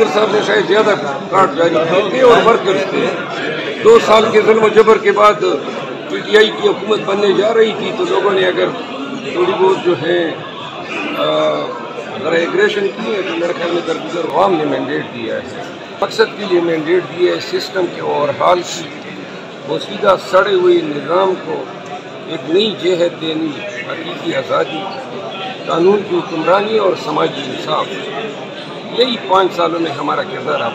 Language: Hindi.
अब्दुल साहब ने शायद ज़्यादा कार्ड जारी किए थे और वर्कर्स थे। दो साल के जुल्म जबर के बाद पी टी आई की हुकूमत बनने जा रही थी तो लोगों ने अगर थोड़ी बहुत जो है ज़रा एग्रेशन की है तो मेरे ख्याल में दरगुजर वाम ने मैंडेट दिया है। मकसद के लिए मैंडेट दिया है सिस्टम के ओवरहाल की वो सीधा सड़े हुए निज़ाम को एक नई जहत देनी, हकीकी आज़ादी, कानून की हुक्मरानी और समाजी इंसाफ। यही पाँच सालों में हमारा किरदार आप